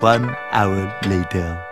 One hour later.